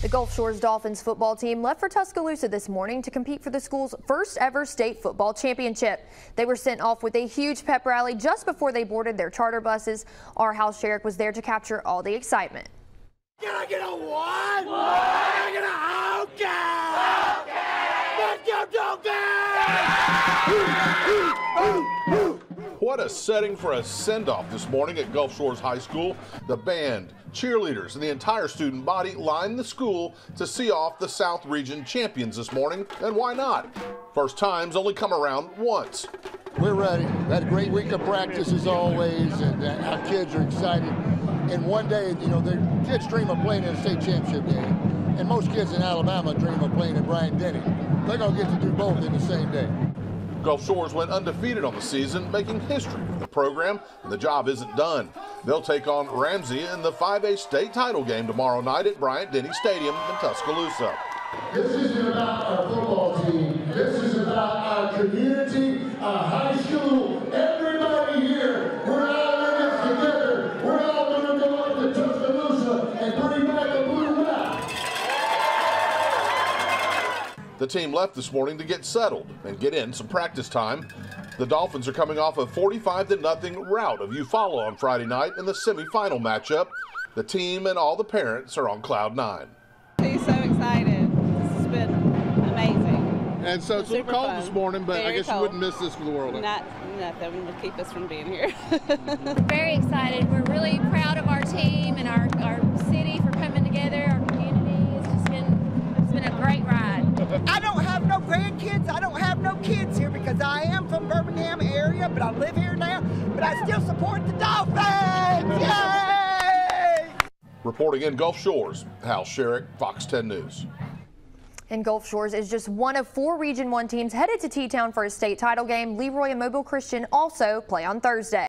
The Gulf Shores Dolphins football team left for Tuscaloosa this morning to compete for the school's first ever state football championship. They were sent off with a huge pep rally just before they boarded their charter buses. Our Hal Scheurich was there to capture all the excitement. Can I get a one? what? Can I get a okay? Let's go Dolphins! What a setting for a send-off this morning at Gulf Shores High School. The band, cheerleaders, and the entire student body lined the school to see off the South Region champions this morning. And why not? First times only come around once. We're ready. Had a great week of practice as always, and uh, our kids are excited. And one day, you know, their kids dream of playing in a state championship game. And most kids in Alabama dream of playing at Bryant-Denny. They're going to get to do both in the same day. Gulf Shores went undefeated on the season, making history for the program, and the job isn't done. They'll take on Ramsay in the 5A state title game tomorrow night at Bryant-Denny Stadium in Tuscaloosa. This isn't about our football team. This is about our community, our high school, The team left this morning to get settled and get in some practice time. The Dolphins are coming off a 45 0 rout of Eufaula on Friday night in the semifinal matchup. The team and all the parents are on cloud nine. He's so excited. This has been amazing. And so it's a little Super cold fun. this morning, but I Very guess you wouldn't miss this for the world. Not nothing will keep us from being here. very excited. We're really proud of our team and our, our city Birmingham but I live here now. But I still support the Dolphins! Yay! Reporting in Gulf Shores, Hal Scheurich, Fox 10 News. And Gulf Shores is just one of four Region 1 teams headed to T-Town for a state title game. Leroy and Mobile Christian also play on Thursday.